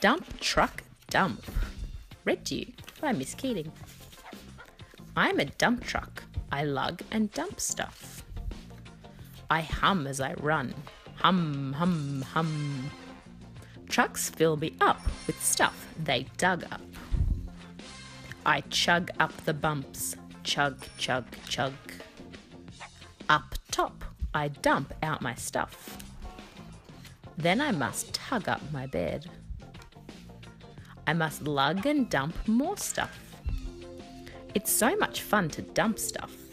Dump Truck Dump. Read to you by Miss Keating. I'm a dump truck. I lug and dump stuff. I hum as I run. Hum, hum, hum. Trucks fill me up with stuff they dug up. I chug up the bumps. Chug, chug, chug. Up top, I dump out my stuff. Then I must tug up my bed. I must lug and dump more stuff. It's so much fun to dump stuff.